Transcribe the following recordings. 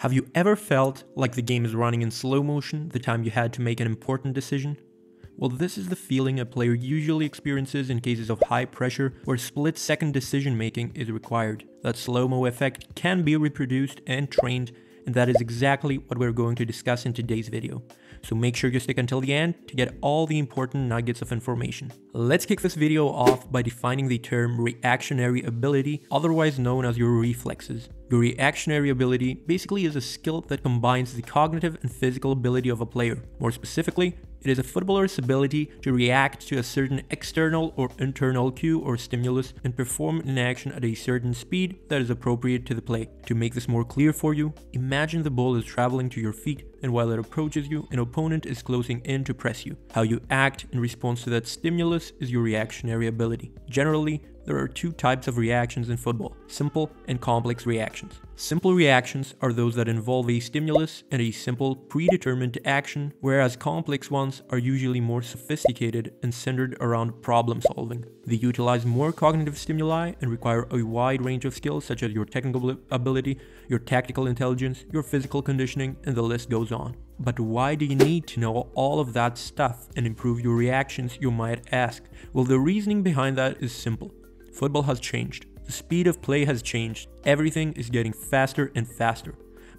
Have you ever felt like the game is running in slow motion the time you had to make an important decision? Well, this is the feeling a player usually experiences in cases of high pressure where split second decision making is required. That slow mo effect can be reproduced and trained, and that is exactly what we're going to discuss in today's video so make sure you stick until the end to get all the important nuggets of information. Let's kick this video off by defining the term reactionary ability, otherwise known as your reflexes. Your reactionary ability basically is a skill that combines the cognitive and physical ability of a player. More specifically, it is a footballer's ability to react to a certain external or internal cue or stimulus and perform an action at a certain speed that is appropriate to the play. To make this more clear for you, imagine the ball is traveling to your feet and while it approaches you, an opponent is closing in to press you. How you act in response to that stimulus is your reactionary ability. Generally, there are two types of reactions in football simple and complex reactions. Simple reactions are those that involve a stimulus and a simple, predetermined action, whereas complex ones are usually more sophisticated and centered around problem solving. They utilize more cognitive stimuli and require a wide range of skills such as your technical ability, your tactical intelligence, your physical conditioning, and the list goes on. But why do you need to know all of that stuff and improve your reactions, you might ask? Well, the reasoning behind that is simple. Football has changed. The speed of play has changed. Everything is getting faster and faster.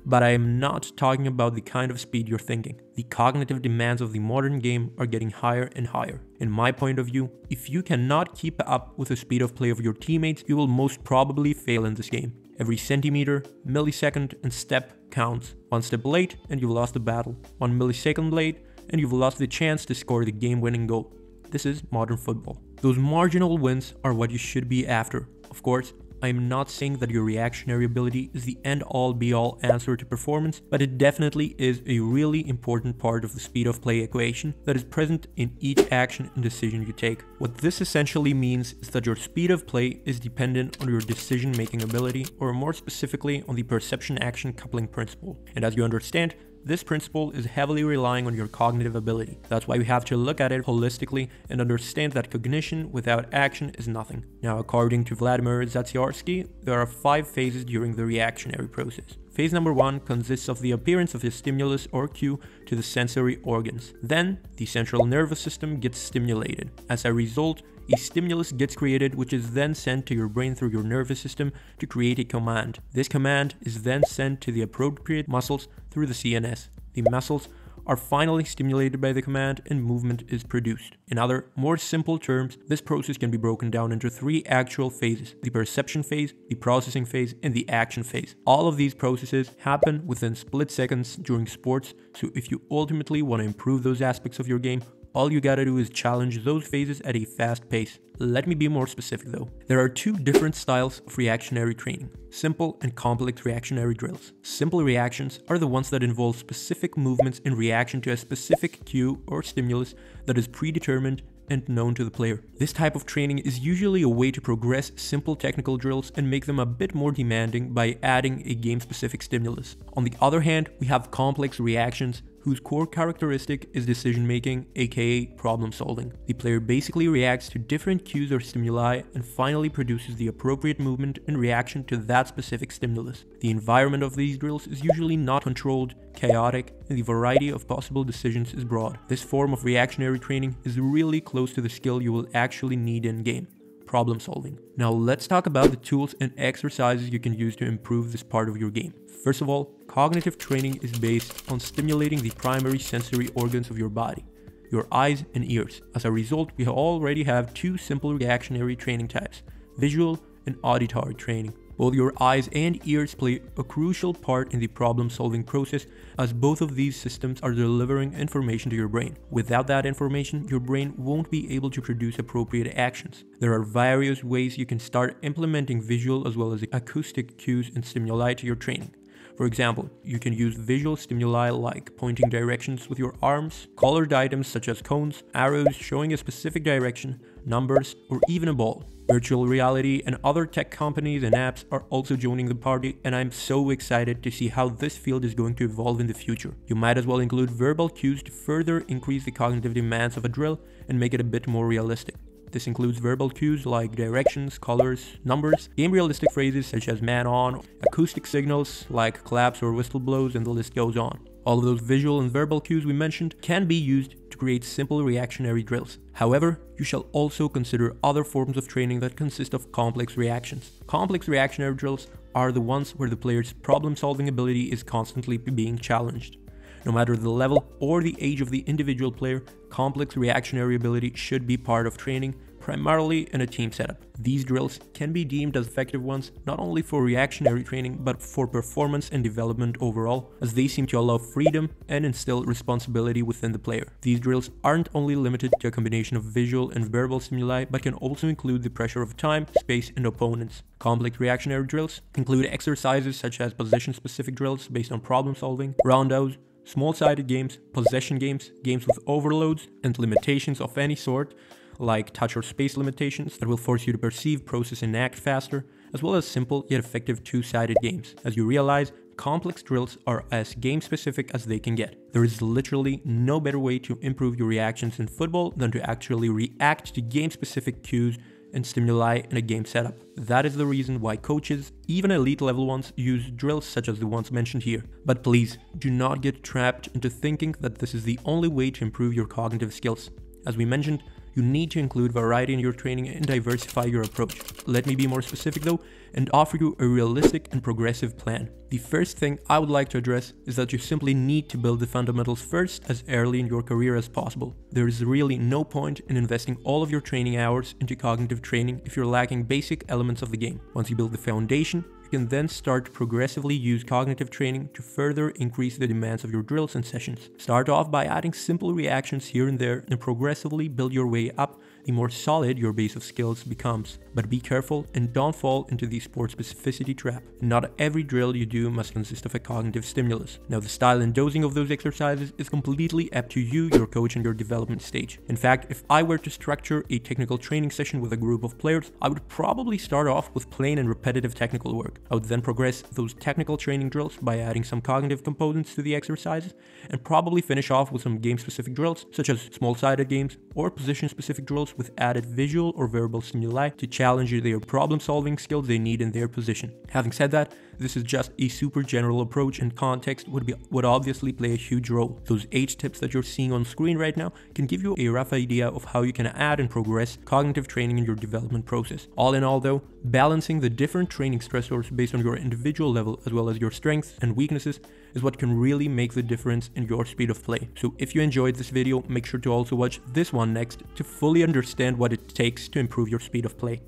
But I am not talking about the kind of speed you're thinking. The cognitive demands of the modern game are getting higher and higher. In my point of view, if you cannot keep up with the speed of play of your teammates, you will most probably fail in this game. Every centimeter, millisecond, and step counts. One step late, and you've lost the battle. One millisecond late, and you've lost the chance to score the game winning goal. This is modern football. Those marginal wins are what you should be after. Of course, I am not saying that your reactionary ability is the end all be all answer to performance, but it definitely is a really important part of the speed of play equation that is present in each action and decision you take. What this essentially means is that your speed of play is dependent on your decision making ability, or more specifically on the perception action coupling principle. And as you understand, this principle is heavily relying on your cognitive ability. That's why we have to look at it holistically and understand that cognition without action is nothing. Now, according to Vladimir Zatsiorsky, there are five phases during the reactionary process. Phase number one consists of the appearance of a stimulus or cue to the sensory organs. Then, the central nervous system gets stimulated. As a result, a stimulus gets created which is then sent to your brain through your nervous system to create a command. This command is then sent to the appropriate muscles through the CNS. The muscles are finally stimulated by the command and movement is produced. In other, more simple terms, this process can be broken down into three actual phases, the perception phase, the processing phase, and the action phase. All of these processes happen within split seconds during sports, so if you ultimately want to improve those aspects of your game, all you gotta do is challenge those phases at a fast pace. Let me be more specific though. There are two different styles of reactionary training, simple and complex reactionary drills. Simple reactions are the ones that involve specific movements in reaction to a specific cue or stimulus that is predetermined and known to the player. This type of training is usually a way to progress simple technical drills and make them a bit more demanding by adding a game-specific stimulus. On the other hand, we have complex reactions whose core characteristic is decision making, aka problem solving. The player basically reacts to different cues or stimuli and finally produces the appropriate movement in reaction to that specific stimulus. The environment of these drills is usually not controlled, chaotic, and the variety of possible decisions is broad. This form of reactionary training is really close to the skill you will actually need in game problem solving. Now let's talk about the tools and exercises you can use to improve this part of your game. First of all, cognitive training is based on stimulating the primary sensory organs of your body, your eyes and ears. As a result, we already have two simple reactionary training types, visual and auditory training. Both your eyes and ears play a crucial part in the problem solving process as both of these systems are delivering information to your brain. Without that information, your brain won't be able to produce appropriate actions. There are various ways you can start implementing visual as well as acoustic cues and stimuli to your training. For example, you can use visual stimuli like pointing directions with your arms, colored items such as cones, arrows showing a specific direction, numbers, or even a ball. Virtual reality and other tech companies and apps are also joining the party and I'm so excited to see how this field is going to evolve in the future. You might as well include verbal cues to further increase the cognitive demands of a drill and make it a bit more realistic. This includes verbal cues like directions, colors, numbers, game realistic phrases such as man on, acoustic signals like claps or whistle blows, and the list goes on. All of those visual and verbal cues we mentioned can be used to create simple reactionary drills. However, you shall also consider other forms of training that consist of complex reactions. Complex reactionary drills are the ones where the player's problem solving ability is constantly being challenged. No matter the level or the age of the individual player, complex reactionary ability should be part of training primarily in a team setup. These drills can be deemed as effective ones not only for reactionary training but for performance and development overall, as they seem to allow freedom and instill responsibility within the player. These drills aren't only limited to a combination of visual and verbal stimuli but can also include the pressure of time, space, and opponents. Complex reactionary drills include exercises such as position-specific drills based on problem solving, rondos, small-sided games, possession games, games with overloads and limitations of any sort, like touch or space limitations that will force you to perceive, process, and act faster, as well as simple yet effective two-sided games. As you realize, complex drills are as game specific as they can get. There is literally no better way to improve your reactions in football than to actually react to game specific cues and stimuli in a game setup. That is the reason why coaches, even elite level ones, use drills such as the ones mentioned here. But please, do not get trapped into thinking that this is the only way to improve your cognitive skills. As we mentioned, you need to include variety in your training and diversify your approach. Let me be more specific though and offer you a realistic and progressive plan. The first thing I would like to address is that you simply need to build the fundamentals first as early in your career as possible. There is really no point in investing all of your training hours into cognitive training if you're lacking basic elements of the game. Once you build the foundation, you can then start to progressively use cognitive training to further increase the demands of your drills and sessions. Start off by adding simple reactions here and there and progressively build your way up the more solid your base of skills becomes. But be careful and don't fall into the sport specificity trap. Not every drill you do must consist of a cognitive stimulus. Now the style and dosing of those exercises is completely up to you, your coach and your development stage. In fact, if I were to structure a technical training session with a group of players, I would probably start off with plain and repetitive technical work. I would then progress those technical training drills by adding some cognitive components to the exercises and probably finish off with some game specific drills such as small sided games or position specific drills with added visual or verbal stimuli to challenge their problem solving skills they need in their position. Having said that, this is just a super general approach and context would be would obviously play a huge role. Those 8 tips that you're seeing on screen right now can give you a rough idea of how you can add and progress cognitive training in your development process. All in all though, balancing the different training stressors based on your individual level as well as your strengths and weaknesses is what can really make the difference in your speed of play. So if you enjoyed this video, make sure to also watch this one next to fully understand what it takes to improve your speed of play.